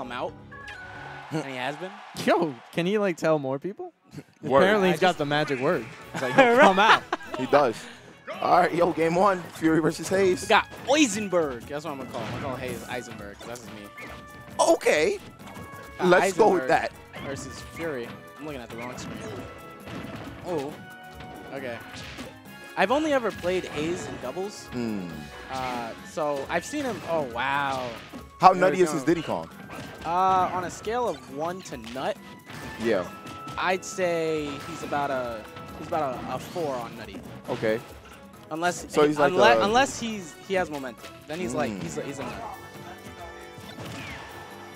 come out, and he has been. Yo, can he like tell more people? Apparently, he's got the magic word. He's like, "Yo, come out. He does. All right, yo, game one. Fury versus Haze. We got Eisenberg. That's what I'm gonna call him. I call Haze Eisenberg. That's his me. Okay. Uh, Let's go with that. Versus Fury. I'm looking at the wrong screen. Oh. Okay. I've only ever played Haze in doubles. Hmm. Uh, so I've seen him. Oh wow. How There nutty we is his. Diddy Kong? Uh, on a scale of one to nut, Yeah. I'd say he's about a he's about a, a four on nutty. Okay. Unless So he's like unless, a- unless he's he has momentum, then he's like Mm. he's a, he's a nut.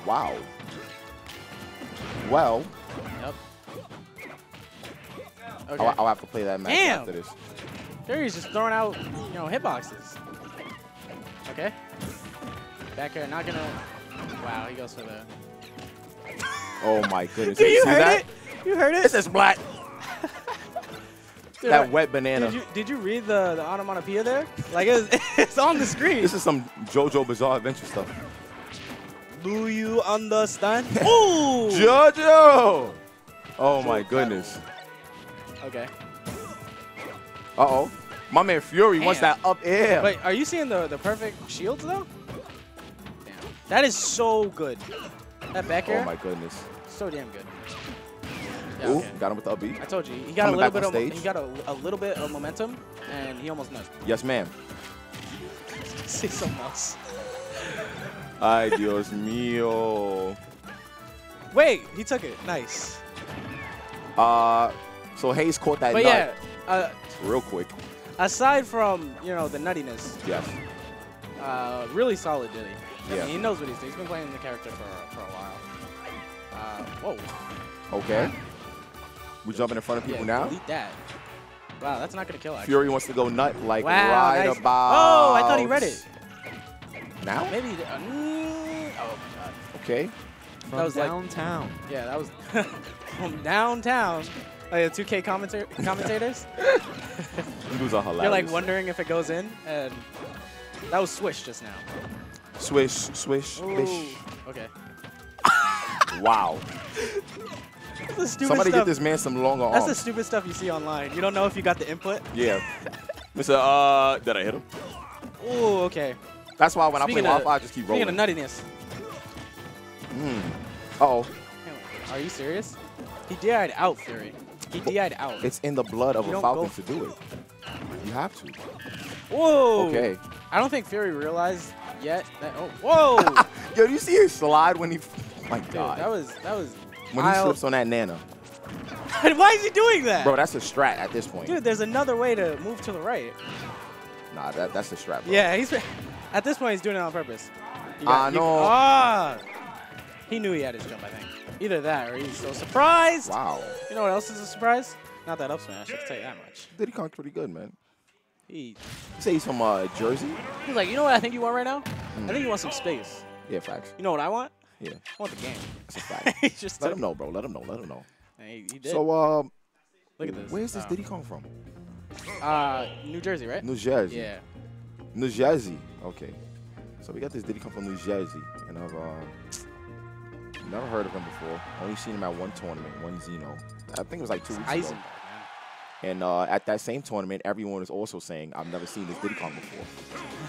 Wow. Well, Yep. Okay. I'll, I'll have to play that match Damn. after this. Fury's just throwing out you know hitboxes. Okay. Back air, not gonna. Wow, he goes for the. Oh my goodness. Dude, you see heard that? it? You heard it? It's a black. Dude, that wet banana. Did you did you read the the onomatopoeia there? Like it's, it's on the screen. This is some JoJo Bizarre Adventure stuff. Do you understand? Ooh. JoJo! Oh my goodness. Okay. Uh oh. My man Fury wants that up air. Wait, are you seeing the the perfect shields though? That is so good. That back air, oh my goodness. so damn good. Yeah, Ooh, okay. got him with the up I told you, he got Coming a little bit of stage. he got a, a little bit of momentum, and he almost nutted. Yes, ma'am. Say something else. Ay, Dios mío. Wait, he took it. Nice. Uh, so Haze caught that But nut yeah, uh, real quick. aside from you know the nuttiness, Yes. Uh, really solid Diddy. I Yeah. mean, he knows what he's doing. He's been playing the character for for a while. Uh, whoa. Okay. We jumping in front of people yeah, now. Delete that. Wow, that's not gonna kill. Actually. Fury wants to go nut like Wow, right nice. about. Oh, I thought he read it. Now? Maybe. he Uh, mm, oh my god. Okay. From That was like- downtown. Yeah, that was from downtown. Like the 2K commentator commentators. These are hilarious. You're like wondering if it goes in, and that was swish just now. Swish, swish, Ooh. bish. Okay. Wow. That's the Somebody stuff. get this man some longer arms. That's the stupid stuff you see online. You don't know if you got the input. Yeah. Mr. Uh, did I hit him? Ooh, okay. That's why when I play Wi-Fi, I just keep rolling. Speaking of nuttiness, Mm. Uh-oh. are you serious? He DI'd out, Fury. He DI'd out. It's in the blood of You a Falcon to do it. You have to. Whoa. Okay. I don't think Fury realized yet that. Oh, whoa. Yo, do you see his slide when he... Oh my Dude, God. that was that was. when he slips on that Nana. Why is he doing that? Bro, that's a strat at this point. Dude, there's another way to move to the right. Nah, that, that's a strat, bro. Yeah, he's at this point he's doing it on purpose. I you- know. Ah, he knew he had his jump. I think either that or he's so surprised. Wow. You know what else is a surprise? Not that up smash. I can tell you that much. Diddy Kong's pretty good, man. He, You say he's from uh, Jersey? he's like, you know what I think you want right now? Hmm. I think you want some space. Yeah, facts. You know what I want? Yeah, I want the game. that's a fact. just Let him know, bro. Let him know. Let him know. He, he did. So, um, Look at this. where's this Oh. Diddy Kong from? Uh, New Jersey, right? New Jersey. Yeah. New Jersey. Okay. So we got this Diddy Kong from New Jersey, and I've uh, never heard of him before. Only seen him at one tournament, one Xeno. I think it was like two weeks ago. Eisenberg, man. And uh, at that same tournament, everyone was also saying, "I've never seen this Diddy Kong before."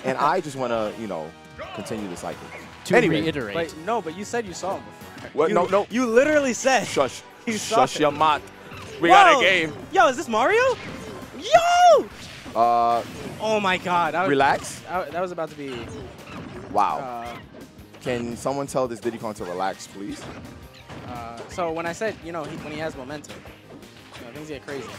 and I just want to, you know, continue the cycle. To Anyway. reiterate. Wait, no, but you said you saw him before. What? You, No, no. You literally said. Shush. You Shush your mouth. We got a game. Yo, is this Mario? Yo! Uh, Oh my God. That was, relax. I- that was about to be. Wow. Uh, Can someone tell this Diddy Kong to relax, please? uh, so when I said, you know, he, when he has momentum, you know, things get crazy.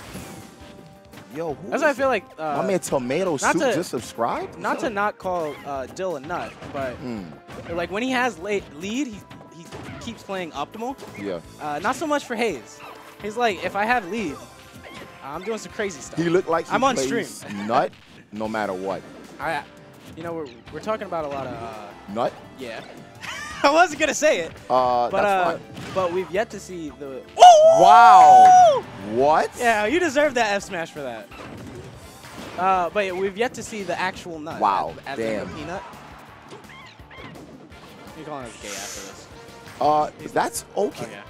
Yo, who That's why I feel like. Uh, My man Tomato Soup to- just subscribed? not to not call uh, Dill a nut, but Hmm. like when he has late lead, he he keeps playing optimal. Yeah. Uh, not so much for Haze. He's like, if I have lead, I'm doing some crazy stuff. He looked like he I'm on stream. nut no matter what. I, you know, we're, we're talking about a lot of, uh, Nut? yeah. I wasn't gonna say it, Uh, but that's uh, but we've yet to see the. Wow. What? Yeah, you deserve that F smash for that. Uh, but yeah, we've yet to see the actual nut. Wow, As, as damn. the peanut. You're calling us gay after this? Uh, that's okay. Okay.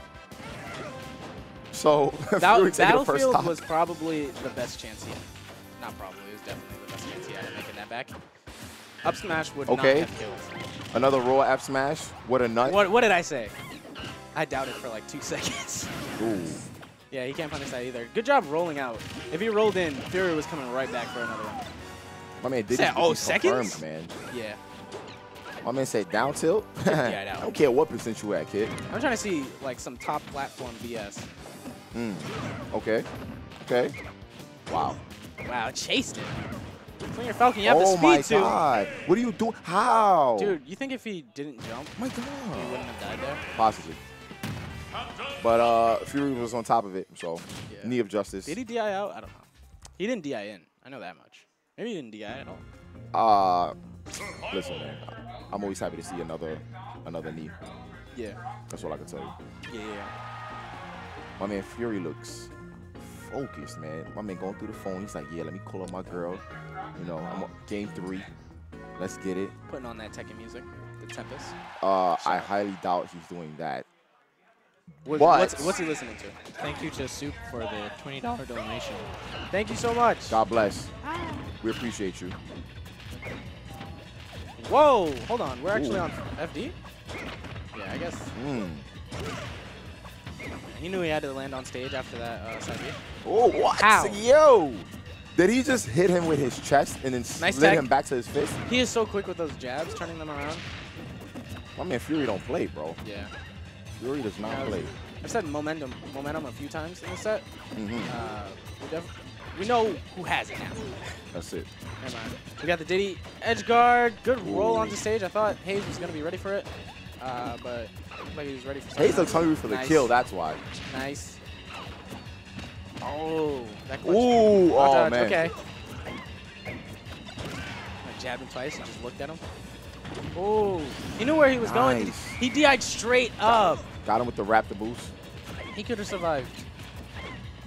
So That, Battlefield was probably the best chance he had. Not probably, it was definitely the best chance he had at making that back. Up smash would Okay. not have killed. another raw up smash. What a nut. What, what did I say? I doubted for like two seconds. Ooh. yeah, he can't punish that either. Good job rolling out. If he rolled in, Fury was coming right back for another one. My man did oh, confirmed, seconds? man. Yeah. My man said down tilt. Yeah, I down. don't care what percent you at, kid. I'm trying to see like some top platform BS. Mm. Okay. Okay. Wow. Wow, chased it. Clean your Falcon, you have oh the my speed too. god. What are you doing? How? Dude, you think if he didn't jump, my god. he wouldn't have died there? Possibly. But uh, Fury was on top of it, so Yeah. knee of justice. Did he DI out? I don't know. He didn't DI in. I know that much. Maybe he didn't DI at all. Uh, listen, man. I'm always happy to see another another knee. Yeah. That's all I can tell you. Yeah, yeah. My man Fury looks focused, man. My man going through the phone. He's like, yeah, let me call up my girl. You know, I'm on game three. Let's get it. Putting on that Tekken music, the Tempest. Uh, I highly doubt he's doing that. What- But- what's, what's he listening to? Thank you to Soup for the $20 donation. Thank you so much. God bless. We appreciate you. Whoa, hold on. We're actually Ooh. on FD? Yeah, I guess. Mm. He knew he had to land on stage after that uh, side B. Oh, what? How? Yo! Did he just hit him with his chest and then Nice slid tag. him back to his fist? He is so quick with those jabs, turning them around. My man Fury don't play, bro. Yeah. Fury does not Yeah, play. I've said momentum, momentum a few times in the set. hmm Uh, we, we know who has it now. That's it. Never mind. We got the Diddy edge guard. Good roll Ooh. onto stage. I thought Haze was going to be ready for it, uh, but like he was ready for Haze something looks hungry for the Nice. kill, that's why. Nice. Oh, that clutch. Ooh, oh dodge. man. Okay. I jabbed him twice and just looked at him. Oh, he knew where he was going. He DI'd straight up. Got him with the Raptor boost. He could have survived,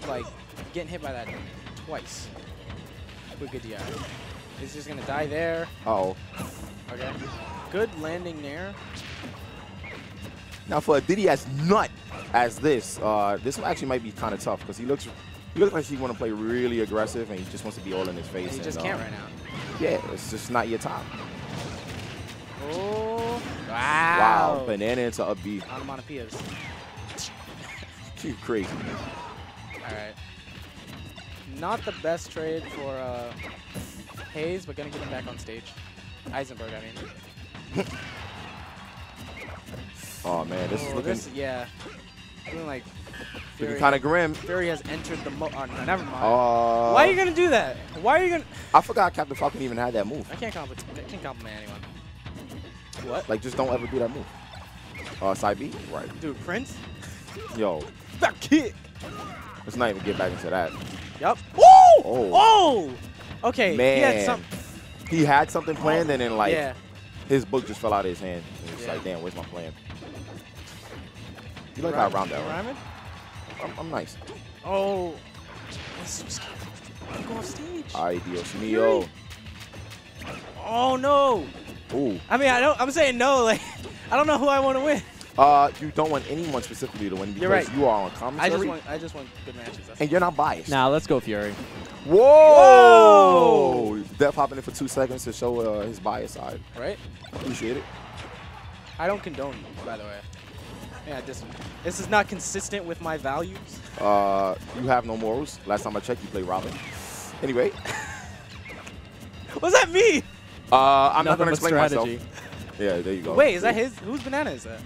like, getting hit by that twice with good DI. He's just going to die there. Uh oh. Okay. Good landing there. Now for a Diddy as nut as this, uh, this one actually might be kind of tough because he looks he looks like he want to play really aggressive and he just wants to be all in his face. He and, just uh, can't right now. Yeah, it's just not your time. Oh. Wow, Wow. banana into B. Onomatopoeias. You crazy. All right. Not the best trade for uh, Haze, but gonna get him back on stage. Eisenberg, I mean. Oh man, this is Oh, looking, this- yeah. Feeling like Fury, looking kind of grim. Fury has entered the mo. Oh, no, never mind. Uh, Why are you gonna do that? Why are you gonna? I forgot Captain Falcon even had that move. I can't compliment. I can't compliment anyone. What? Like, just don't ever do that move. Uh, side B? Right. Dude, Prince? Yo, That kick. let's not even get back into that. Yep. Woo! Oh. Oh! Okay. Man. He had some. He had something planned and then, like, yeah. his book just fell out of his hand. And it's Yeah. like, damn, where's my plan? You like how I round that, right? Rhymed? I'm, I'm nice. Oh. That's so scary. Don't Go off stage. Ay, Dios mío. Oh no. Ooh. I mean, I don't. I'm saying no. Like, I don't know who I want to win. Uh, you don't want anyone specifically to win because You're right. you are on I commentary. just want. I just want good matches. That's and you're not biased. Now let's go Fury. Whoa! Whoa! Def hopping in for two seconds to show uh, his bias side. right. Appreciate it. I don't condone, you, by the way. Yeah, this this is not consistent with my values. Uh, you have no morals. Last time I checked, you play Robin. Anyway, What's that mean? uh, I'm not going to but explain strategy. myself. Yeah, there you go. Wait, is that his? Whose banana is that?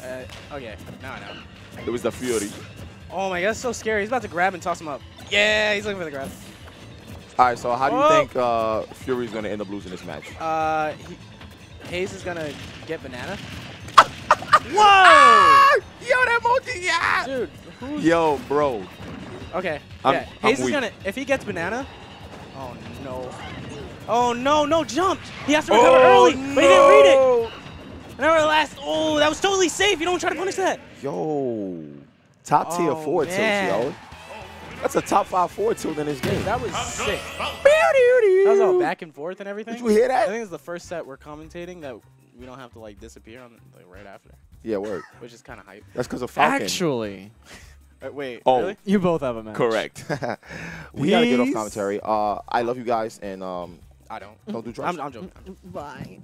Uh, okay, now I know. It was the Fury. Oh my god, that's so scary. He's about to grab and toss him up. Yeah, he's looking for the grab. All right, so how do you Oh. think uh, Fury's going to end up losing this match? Uh, he, Haze is gonna get banana. Whoa! Ah! Yo, that multi, yeah! Dude, who's Yo, bro. Okay. I'm- yeah. I'm Haze is weak. gonna if he gets banana. Oh no. Oh no, no jump. He has to oh, recover early, but he didn't read it. Nevertheless, oh, that was totally safe. You don't try to punish that. Yo, top tier Oh, four man. tilt, yo. That's a top five four tilt in this game. That was sick. That That was all back and forth and everything. Did you hear that? I think it's the first set we're commentating that we don't have to like disappear on like right after. Yeah, word. which is kind of hype. That's because of Falcon. Actually, Uh, wait, Oh. really? you both have a match. Correct. we gotta get off commentary. Uh, I love you guys, and um, I don't. don't do drugs. I'm, I'm joking. Bye.